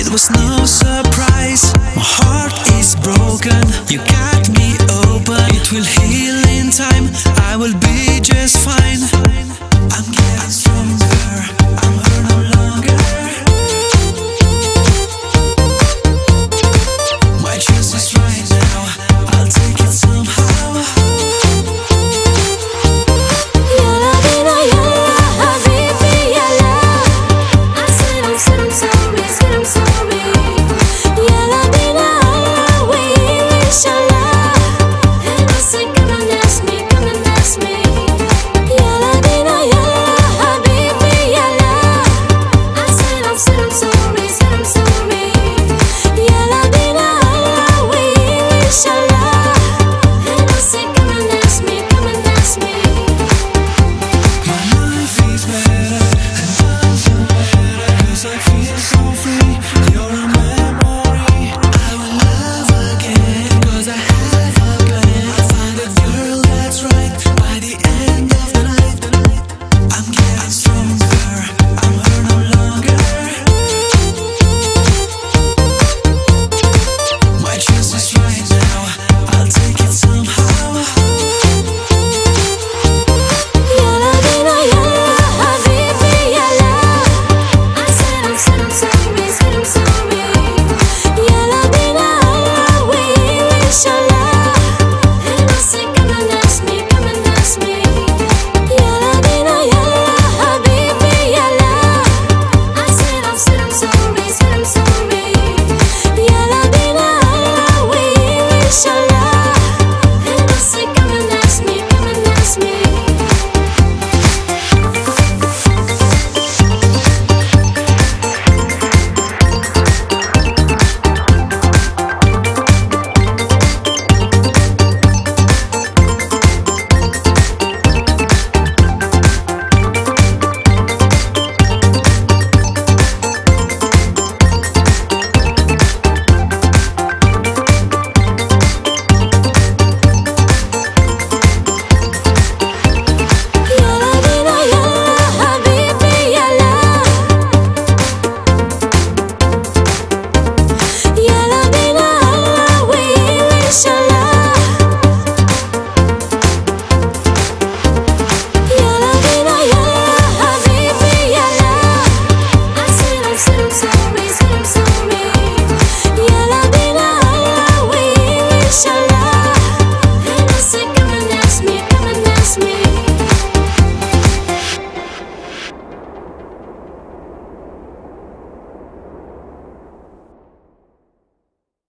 It was no surprise, my heart is broken. You cut me open, it will heal in time. I will be just fine. I'm getting